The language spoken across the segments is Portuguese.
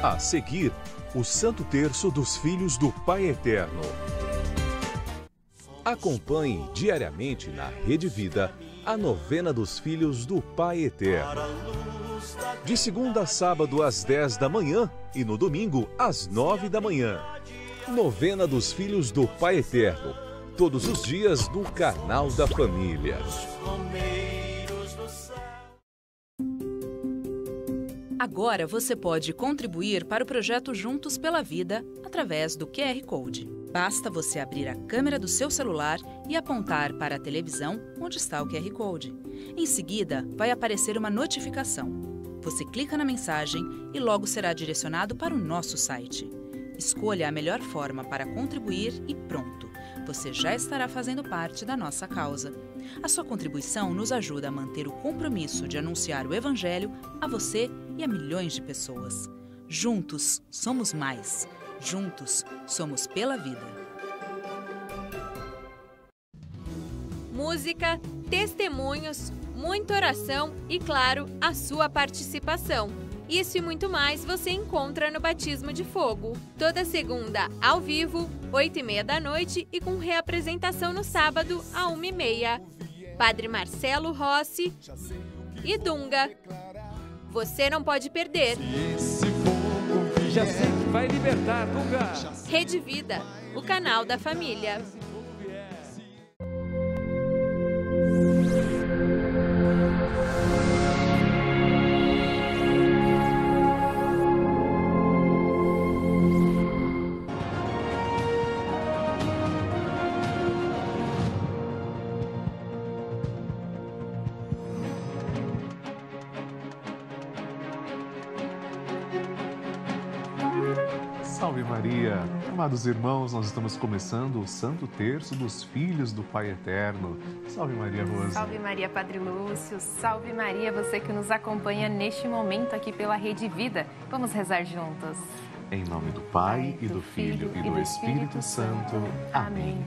A seguir, o Santo Terço dos Filhos do Pai Eterno. Acompanhe diariamente na Rede Vida a novena dos Filhos do Pai Eterno. De segunda a sábado às 10 da manhã e no domingo às 9 da manhã. Novena dos Filhos do Pai Eterno. Todos os dias no canal da Família. Agora você pode contribuir para o projeto Juntos pela Vida através do QR Code. Basta você abrir a câmera do seu celular e apontar para a televisão onde está o QR Code. Em seguida, vai aparecer uma notificação. Você clica na mensagem e logo será direcionado para o nosso site. Escolha a melhor forma para contribuir e pronto! Você já estará fazendo parte da nossa causa. A sua contribuição nos ajuda a manter o compromisso de anunciar o Evangelho a você e a milhões de pessoas. Juntos somos mais. Juntos somos pela vida. Música, testemunhos, muita oração e, claro, a sua participação. Isso e muito mais você encontra no Batismo de Fogo. Toda segunda, ao vivo, 8 e meia da noite e com reapresentação no sábado, a 1 e meia. Padre Marcelo Rossi e Dunga. Você não pode perder. Já sei que vai libertar, Dunga. Rede Vida, o canal da família. Amados irmãos, nós estamos começando o Santo Terço dos Filhos do Pai Eterno. Salve Maria Rosa! Salve Maria Padre Lúcio! Salve Maria, você que nos acompanha neste momento aqui pela Rede Vida. Vamos rezar juntos. Em nome do Pai, e do Filho, e do Espírito Santo. Amém.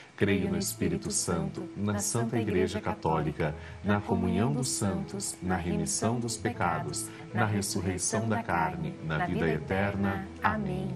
Creio no Espírito Santo, na Santa Igreja Católica, na comunhão dos santos, na remissão dos pecados, na ressurreição da carne, na vida eterna. Amém.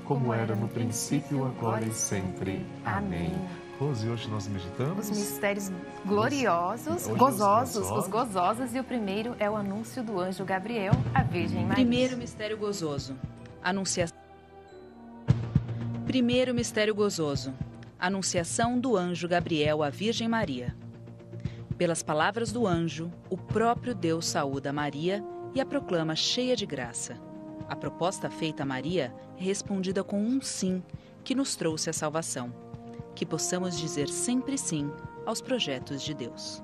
como era no princípio, agora e sempre. Amém. Rose, hoje nós meditamos os mistérios gloriosos, hoje gozosos, os gozosos, e o primeiro é o anúncio do anjo Gabriel à Virgem Maria. Primeiro mistério gozoso, anunciação. Primeiro mistério gozoso, anunciação do anjo Gabriel à Virgem Maria. Pelas palavras do anjo, o próprio Deus saúda Maria e a proclama cheia de graça. A proposta feita a Maria é respondida com um sim que nos trouxe a salvação. Que possamos dizer sempre sim aos projetos de Deus.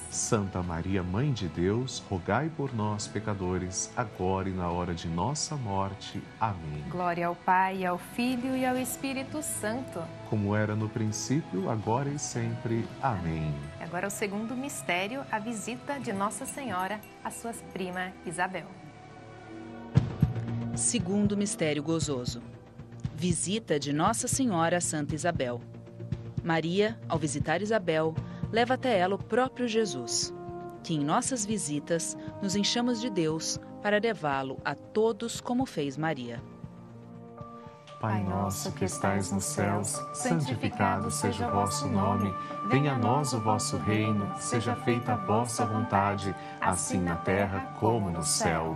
Santa Maria, Mãe de Deus, rogai por nós, pecadores, agora e na hora de nossa morte. Amém. Glória ao Pai, ao Filho e ao Espírito Santo. Como era no princípio, agora e sempre. Amém. Agora o segundo mistério, a visita de Nossa Senhora à sua prima Isabel. Segundo mistério gozoso. Visita de Nossa Senhora a Santa Isabel. Maria, ao visitar Isabel, leva até ela o próprio Jesus. Que em nossas visitas nos enchamos de Deus para levá-lo a todos como fez Maria. Pai nosso que estais nos céus, santificado seja o vosso nome. Venha a nós o vosso reino, seja feita a vossa vontade, assim na terra como no céu.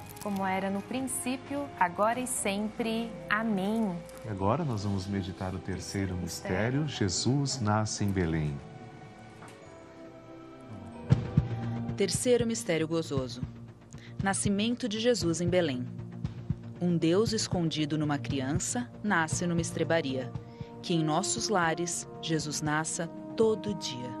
Como era no princípio, agora e sempre. Amém. Agora nós vamos meditar o terceiro mistério. Jesus nasce em Belém. Terceiro mistério gozoso: Nascimento de Jesus em Belém. Um Deus escondido numa criança nasce numa estrebaria. Que em nossos lares Jesus nasça todo dia.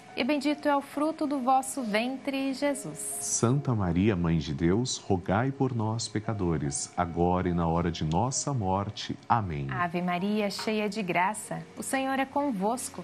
e bendito é o fruto do vosso ventre, Jesus. Santa Maria, Mãe de Deus, rogai por nós, pecadores, agora e na hora de nossa morte. Amém. Ave Maria, cheia de graça, o Senhor é convosco.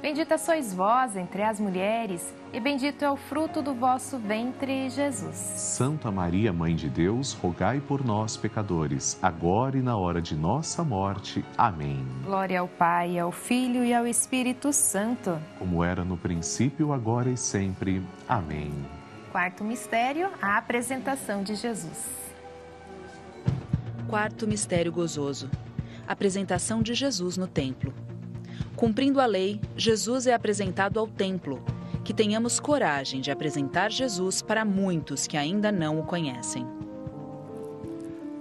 Bendita sois vós entre as mulheres, e bendito é o fruto do vosso ventre, Jesus. Santa Maria, Mãe de Deus, rogai por nós, pecadores, agora e na hora de nossa morte. Amém. Glória ao Pai, ao Filho e ao Espírito Santo. Como era no princípio, agora e sempre. Amém. Quarto mistério, a apresentação de Jesus. Quarto mistério gozoso. Apresentação de Jesus no templo. Cumprindo a lei, Jesus é apresentado ao templo. Que tenhamos coragem de apresentar Jesus para muitos que ainda não o conhecem.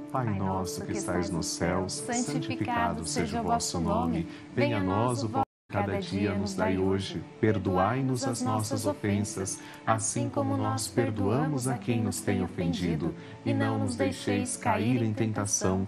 Pai nosso que estais nos céus, santificado seja o vosso nome. Venha a nós o vosso cada dia nos dai hoje. Perdoai-nos as nossas ofensas, assim como nós perdoamos a quem nos tem ofendido. E não nos deixeis cair em tentação,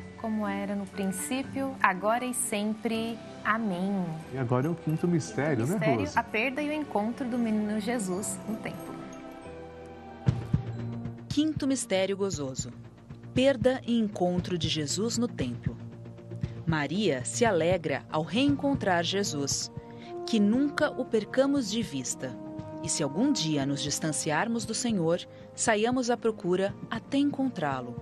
como era no princípio, agora e sempre. Amém. E agora é o quinto mistério, quinto mistério né, Rose? A perda e o encontro do menino Jesus no templo. Quinto mistério gozoso. Perda e encontro de Jesus no templo. Maria se alegra ao reencontrar Jesus, que nunca o percamos de vista. E se algum dia nos distanciarmos do Senhor, saiamos à procura até encontrá-lo,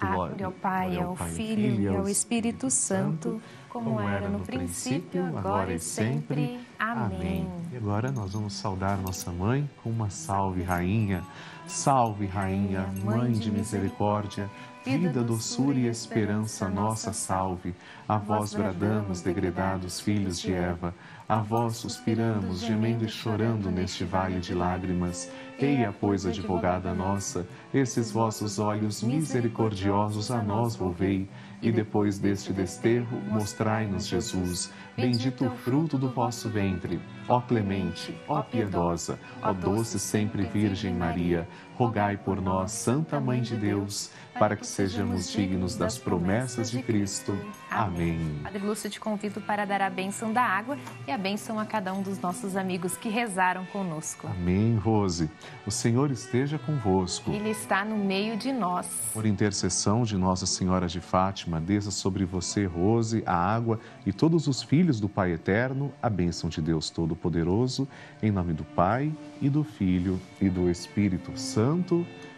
Glória ao Pai, ao Filho e ao Espírito Santo, como era no princípio, agora e sempre. Amém. E agora nós vamos saudar nossa mãe com uma salve, Rainha. Salve, Rainha, Mãe de misericórdia, vida, doçura e esperança, nossa salve. A vós bradamos, degredados filhos de Eva, a vós suspiramos, gemendo e chorando neste vale de lágrimas. Eia, pois, advogada nossa, esses vossos olhos misericordiosos a nós volvei, e depois deste desterro, mostrai-nos Jesus, bendito o fruto do vosso ventre. Ó clemente, ó piedosa, ó doce sempre Virgem Maria, rogai por nós, Santa Mãe de Deus, para que sejamos dignos das promessas de Cristo. Amém. Padre Lúcio, te convido para dar a bênção da água e a bênção a cada um dos nossos amigos que rezaram conosco. Amém, Rose. O Senhor esteja convosco. Ele está no meio de nós. Por intercessão de Nossa Senhora de Fátima, desça sobre você, Rose, a água e todos os filhos do Pai Eterno, a bênção de Deus Todo-Poderoso, em nome do Pai e do Filho e do Espírito Santo.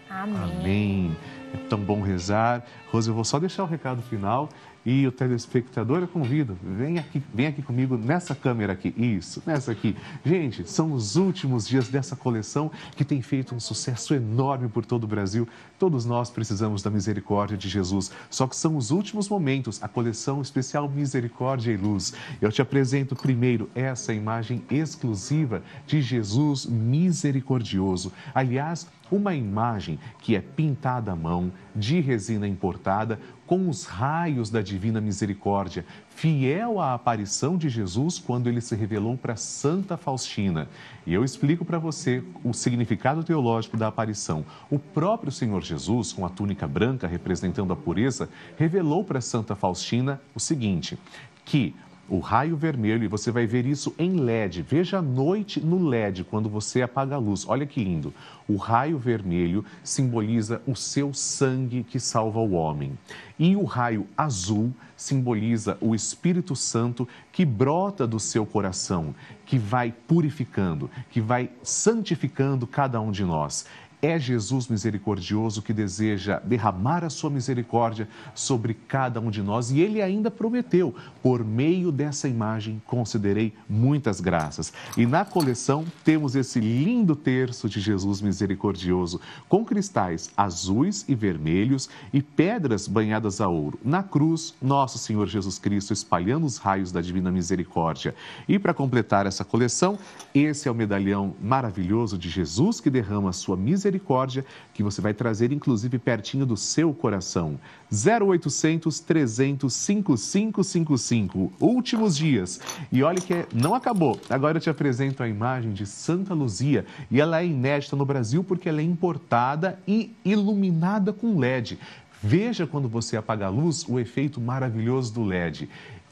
Amém. Amém. É tão bom rezar. Rose, eu vou só deixar o recado final e o telespectador eu convido, vem aqui, vem aqui comigo nessa câmera aqui, isso, nessa aqui. Gente, são os últimos dias dessa coleção que tem feito um sucesso enorme por todo o Brasil. Todos nós precisamos da misericórdia de Jesus, só que são os últimos momentos, a coleção especial Misericórdia e Luz. Eu te apresento primeiro essa imagem exclusiva de Jesus misericordioso. Aliás, uma imagem que é pintada à mão, de resina importada, com os raios da divina misericórdia, fiel à aparição de Jesus quando ele se revelou para Santa Faustina. E eu explico para você o significado teológico da aparição. O próprio Senhor Jesus, com a túnica branca representando a pureza, revelou para Santa Faustina o seguinte: que o raio vermelho, e você vai ver isso em LED. Veja à noite no LED, quando você apaga a luz. Olha que lindo. O raio vermelho simboliza o seu sangue que salva o homem. E o raio azul simboliza o Espírito Santo que brota do seu coração, que vai purificando, que vai santificando cada um de nós. É Jesus misericordioso que deseja derramar a sua misericórdia sobre cada um de nós e ele ainda prometeu: por meio dessa imagem concederei muitas graças. E na coleção temos esse lindo terço de Jesus misericordioso com cristais azuis e vermelhos e pedras banhadas a ouro. Na cruz, nosso Senhor Jesus Cristo espalhando os raios da divina misericórdia. E para completar essa coleção, esse é o medalhão maravilhoso de Jesus que derrama a sua misericórdia misericórdia que você vai trazer, inclusive, pertinho do seu coração. 0800 300 5555. Últimos dias. E olha que não acabou. Agora eu te apresento a imagem de Santa Luzia e ela é inédita no Brasil porque ela é importada e iluminada com LED. Veja quando você apaga a luz o efeito maravilhoso do LED.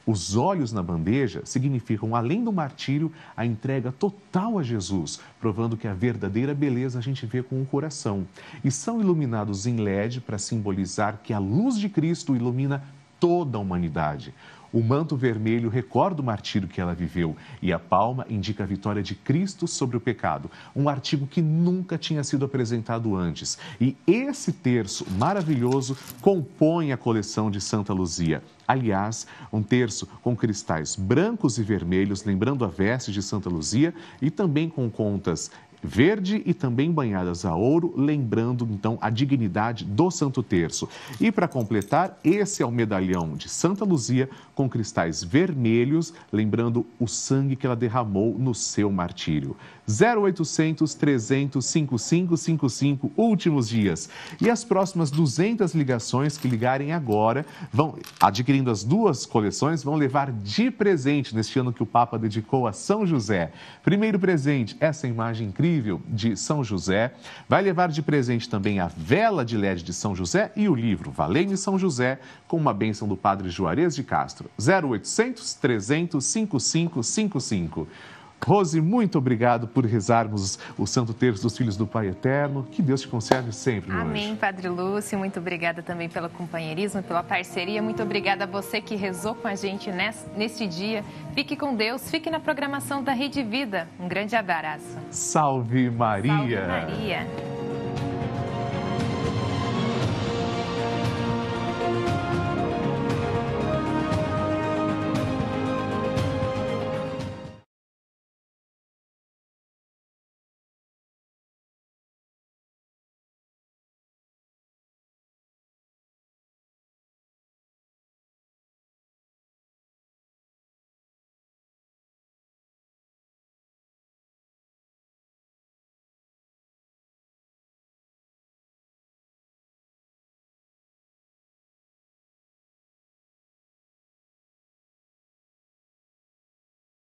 Os olhos na bandeja significam, além do martírio, a entrega total a Jesus, provando que a verdadeira beleza a gente vê com o coração. E são iluminados em LED para simbolizar que a luz de Cristo ilumina toda a humanidade. O manto vermelho recorda o martírio que ela viveu e a palma indica a vitória de Cristo sobre o pecado, um artigo que nunca tinha sido apresentado antes. E esse terço maravilhoso compõe a coleção de Santa Luzia. Aliás, um terço com cristais brancos e vermelhos, lembrando a veste de Santa Luzia, e também com contas verde e também banhadas a ouro, lembrando então a dignidade do Santo Terço. E para completar, esse é o medalhão de Santa Luzia com cristais vermelhos, lembrando o sangue que ela derramou no seu martírio. 0800 300 5555, últimos dias. E as próximas 200 ligações que ligarem agora, vão adquirindo as duas coleções, vão levar de presente neste ano que o Papa dedicou a São José. Primeiro presente, essa imagem incrível de São José. Vai levar de presente também a vela de LED de São José e o livro Valente São José, com uma bênção do Padre Juarez de Castro. 0800 300 5555. Rose, muito obrigado por rezarmos o Santo Terço dos Filhos do Pai Eterno. Que Deus te conserve sempre, meu Amém, anjo. Padre Lúcio. Muito obrigada também pelo companheirismo, pela parceria. Muito obrigada a você que rezou com a gente neste dia. Fique com Deus, fique na programação da Rede Vida. Um grande abraço. Salve Maria! Salve Maria!